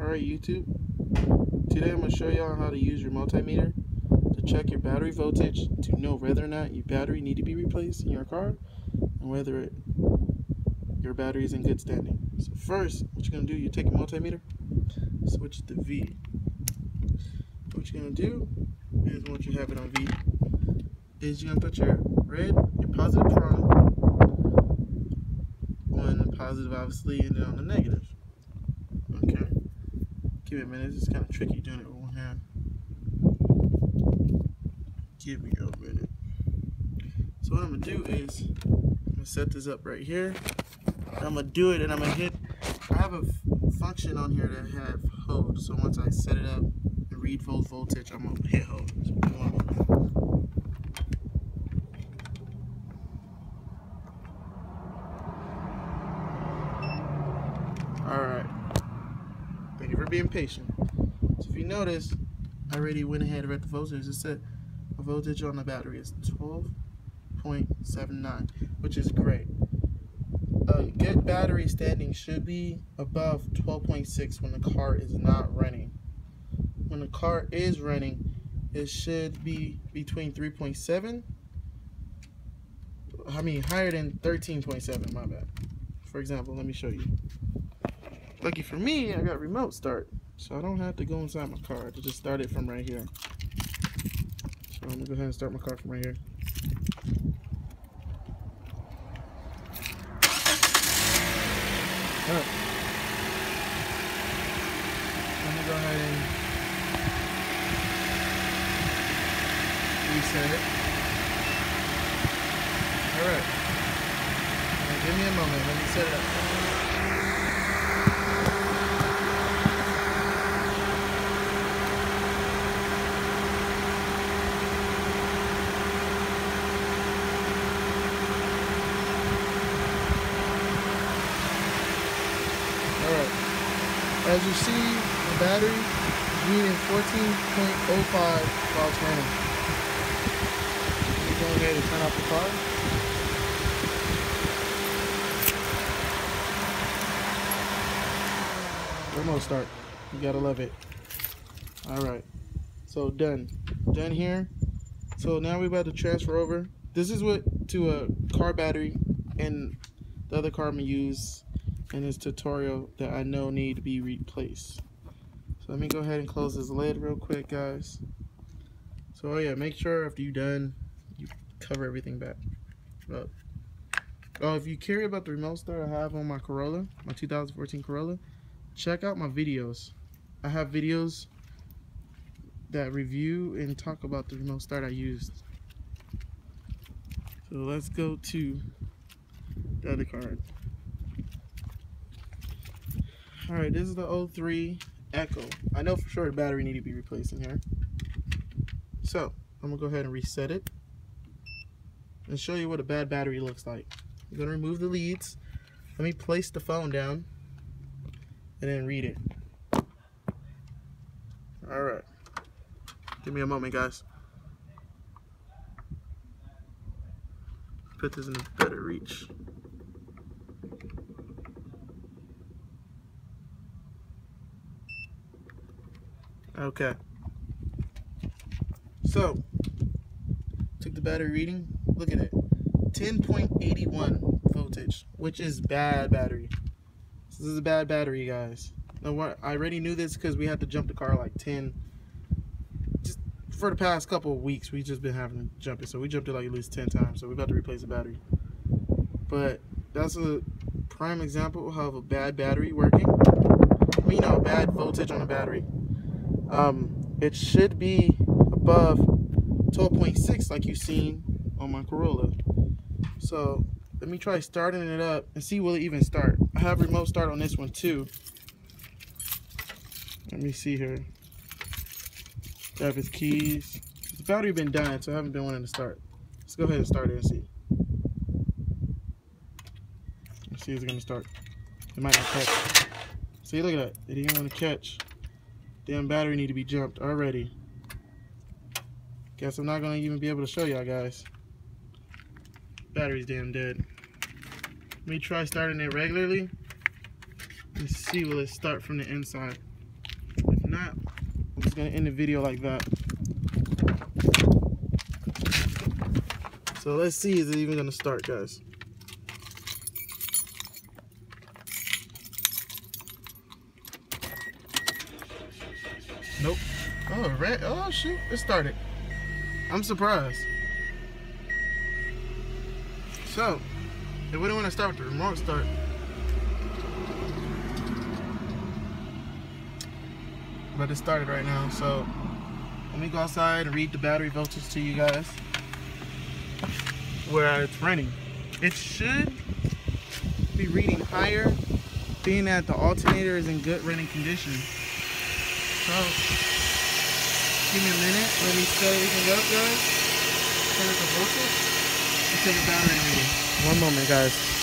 Alright YouTube, today I'm going to show y'all how to use your multimeter to check your battery voltage to know whether or not your battery need to be replaced in your car and whether it, your battery is in good standing. So first, what you're going to do, you take your multimeter, switch it to V. What you're going to do is once you have it on V, is you're going to put your red, your positive on the positive obviously and then on the negative. Give me a minute. It's kind of tricky doing it with one hand. Give me a minute. So what I'm gonna do is I'm gonna set this up right here. I'm gonna do it and I'm gonna hit. I have a function on here that have hold. So once I set it up and read full voltage, I'm gonna hit hold. So Alright. Thank you for being patient. So if you notice, I already went ahead and read the voltage. It said the voltage on the battery is 12.79, which is great. A good battery standing should be above 12.6 when the car is not running. When the car is running, it should be between 3.7 I mean higher than 13.7 my bad for example let me show you Lucky for me, I got remote start. So I don't have to go inside my car to just start it from right here. So I'm gonna go ahead and start my car from right here. Alright. I'm gonna go ahead and reset it. Alright. Give me a moment, let me set it up. As you see, the battery is reading 14.05 while turning. Let me go ahead and turn off the car. Remote start. You gotta love it. Alright. So done. Done here. So now we're about to transfer over. This is what to a car battery and the other car I'm gonna use in this tutorial that I know need to be replaced. So let me go ahead and close this lid real quick, guys. So oh yeah, make sure after you're done, you cover everything back up. Oh, if you care about the remote start I have on my Corolla, my 2014 Corolla, check out my videos. I have videos that review and talk about the remote start I used. So let's go to the other card. Alright, this is the 03 Echo. I know for sure the battery need to be replaced in here. So, I'm to go ahead and reset it. And show you what a bad battery looks like. I'm to remove the leads. Let me place the phone down. And then read it. Alright. Give me a moment, guys. Put this in better reach. Okay. So, took the battery reading. Look at it. 10.81 voltage, which is bad battery. This is a bad battery, guys. Now, what I already knew this because we had to jump the car like 10. Just for the past couple of weeks, we just been having to jump it. So we jumped it like at least 10 times. So we're about to replace the battery. But that's a prime example of a bad battery working. You know, bad voltage on a battery um, it should be above 12.6 like you've seen on my Corolla. So let me try starting it up and see will it even start. I have remote start on this one too. Let me see here. Grab his keys. The battery been dying, so I haven't been wanting to start. Let's go ahead and start it and see. Let's see if it's gonna start. It might not catch. See, look at that. It didn't want to catch. Damn battery need to be jumped already. Guess I'm not gonna even be able to show y'all guys. Battery's damn dead. Let me try starting it regularly. Let's see will it start from the inside. If not, I'm just gonna end the video like that. So let's see, is it even gonna start, guys? Nope. Oh, red. Oh, shoot. It started. I'm surprised. So, if we don't want to start with the remote start, but it started right now. So, let me go outside and read the battery voltage to you guys. Where it's running. It should be reading higher, being that the alternator is in good running condition. So, give me a minute. Let me set everything up, guys. Set up the voltage. And take a battery reading. One moment, guys.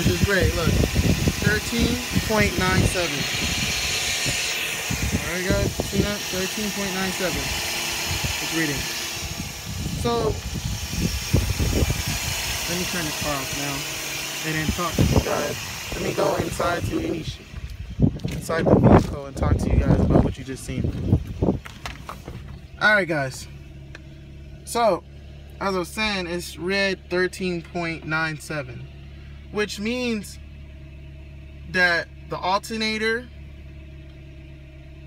Which is great. Look, 13.97. Alright guys, see that? 13.97. It's reading. So, let me turn the car off now and then talk to you guys. Let me go inside to any inside the vehicle and talk to you guys about what you just seen. Alright guys. So, as I was saying, it's red 13.97 which means that the alternator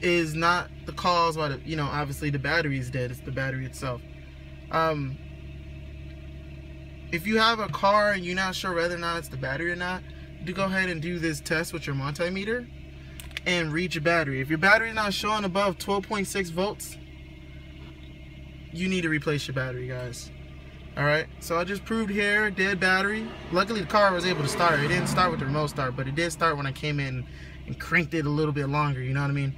is not the cause why the you know obviously the battery is dead it's the battery itself. Um if you have a car and you're not sure whether or not it's the battery or not you go ahead and do this test with your multimeter and read your battery. If your battery is not showing above 12.6 volts you need to replace your battery guys all right? So i just proved here dead battery. Luckily the car was able to start. It didn't start with the remote start but it did start when i came in and cranked it a little bit longer you know what i mean?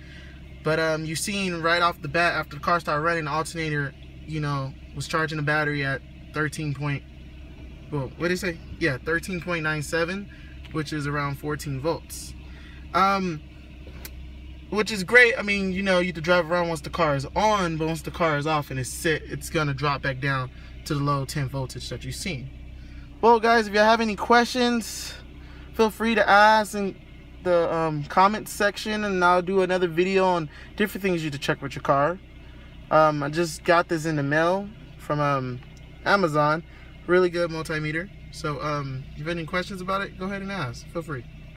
But um you seen right off the bat after the car started running the alternator you know was charging the battery at 13 point well what did it say? Yeah 13.97 which is around 14 volts. Um which is great. I mean you know you can drive around once the car is on but once the car is off and it's sit it's gonna drop back down to the low 10 voltage that you've seen. Well, guys, if you have any questions, feel free to ask in the um, comment section, and I'll do another video on different things you to check with your car. Um, I just got this in the mail from um, Amazon. Really good multimeter. So um, if you have any questions about it, go ahead and ask. Feel free.